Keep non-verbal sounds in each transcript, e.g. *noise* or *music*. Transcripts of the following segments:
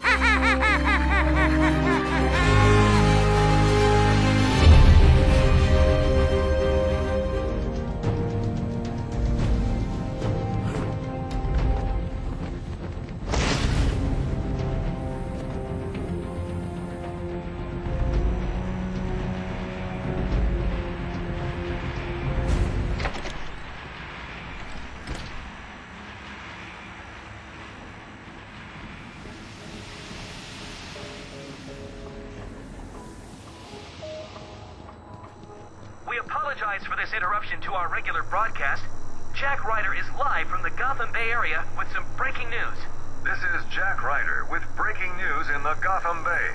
We apologize for this interruption to our regular broadcast. Jack Ryder is live from the Gotham Bay Area with some breaking news. This is Jack Ryder with breaking news in the Gotham Bay.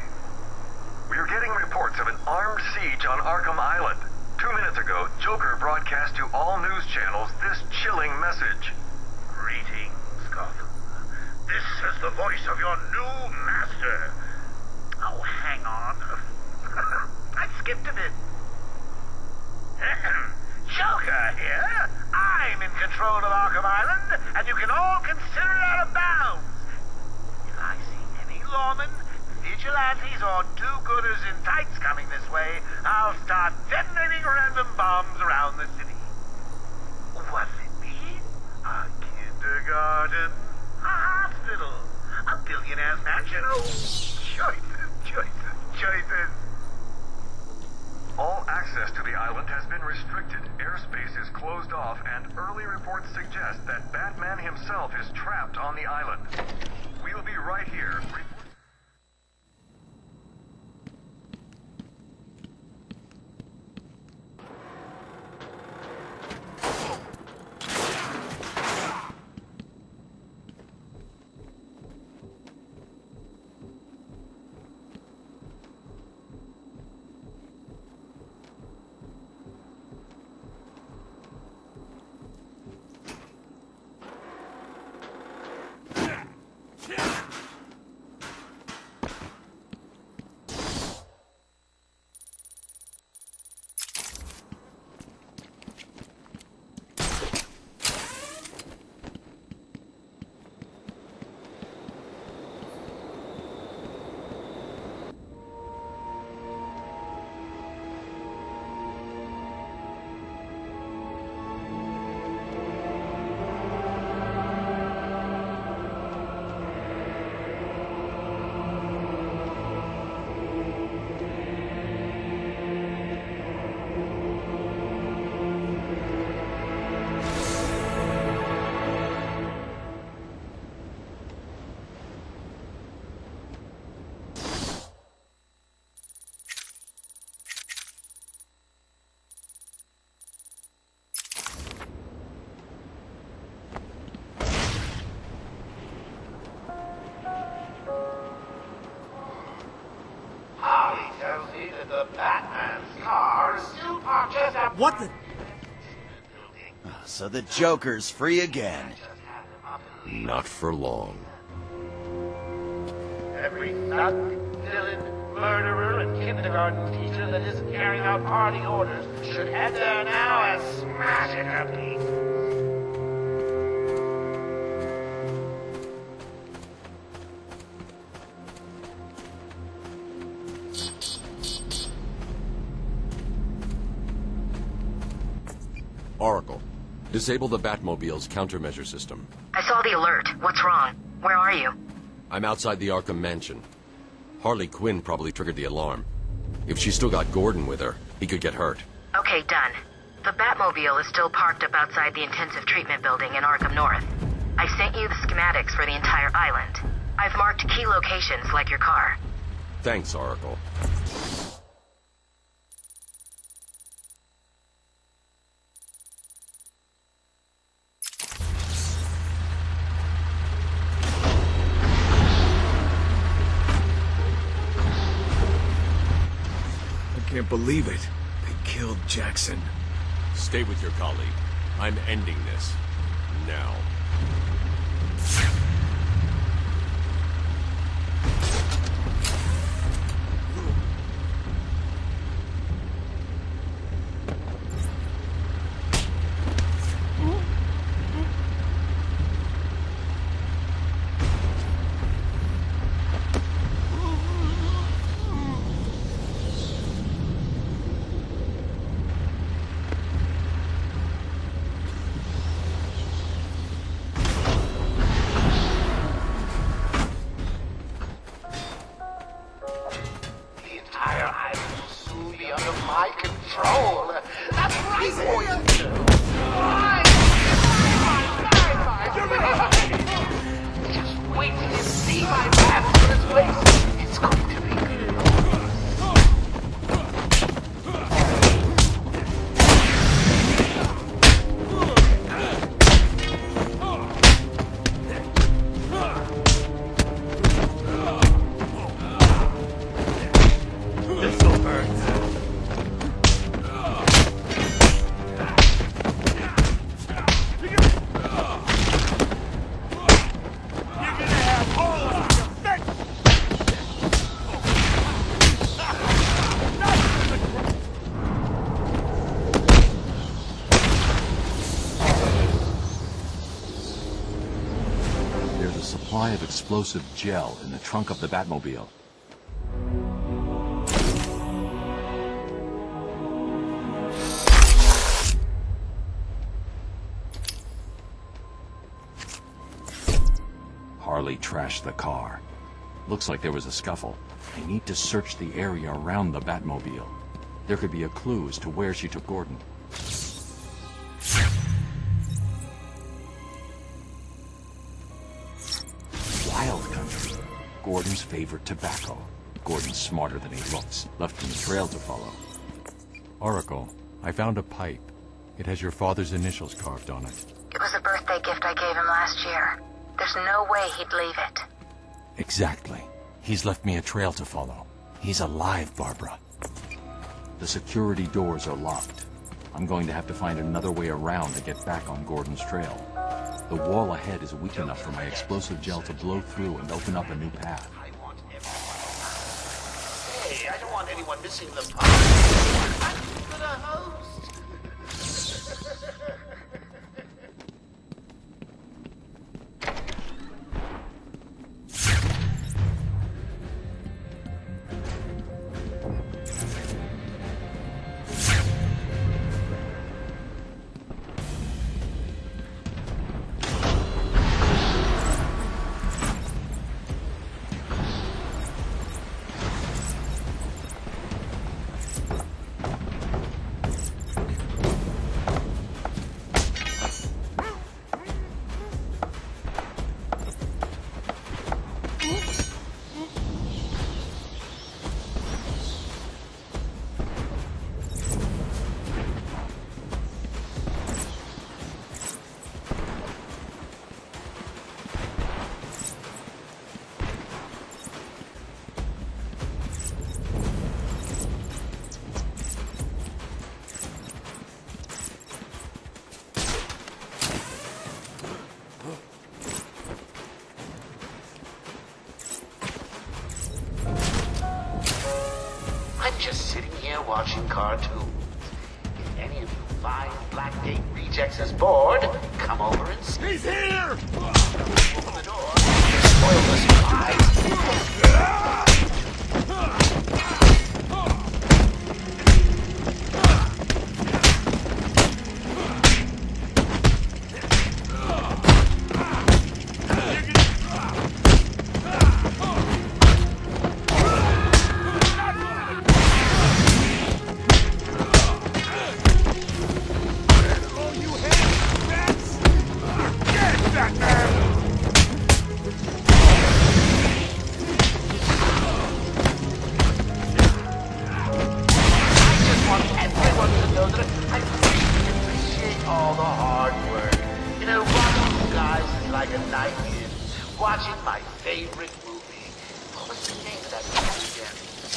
We are getting reports of an armed siege on Arkham Island. Two minutes ago, Joker broadcast to all news channels this chilling message. Greetings, Gotham. This is the voice of your new master. The Batman's car is still parked just up What the? Ah, so the Joker's free again. Not for long. Every thug, villain, murderer, and kindergarten teacher that isn't carrying out party orders should head there now and smash it up. Disable the Batmobile's countermeasure system. I saw the alert. What's wrong? Where are you? I'm outside the Arkham Mansion. Harley Quinn probably triggered the alarm. If she still got Gordon with her, he could get hurt. Okay, done. The Batmobile is still parked up outside the intensive treatment building in Arkham North. I sent you the schematics for the entire island. I've marked key locations like your car. Thanks, Oracle. Believe it. They killed Jackson. Stay with your colleague. I'm ending this. Now. Supply of explosive gel in the trunk of the Batmobile. Harley trashed the car. Looks like there was a scuffle. I need to search the area around the Batmobile. There could be a clue as to where she took Gordon. Gordon's favorite tobacco. Gordon's smarter than he looks. Left him a trail to follow. Oracle, I found a pipe. It has your father's initials carved on it. It was a birthday gift I gave him last year. There's no way he'd leave it. Exactly. He's left me a trail to follow. He's alive, Barbara. The security doors are locked. I'm going to have to find another way around to get back on Gordon's trail. The wall ahead is weak enough for my explosive gel to blow through and open up a new path. I want everyone. Hey, I don't want anyone missing the party. Cartoons. If any of you fine Blackgate rejects is bored, come over and see. He's here! Open the door. Spoil the surprise.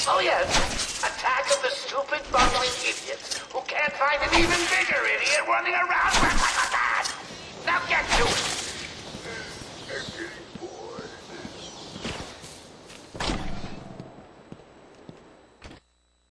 Oh, yes. Attack of the Stupid Bumbling Idiots who can't find an even bigger idiot running around. *laughs* Now get to it.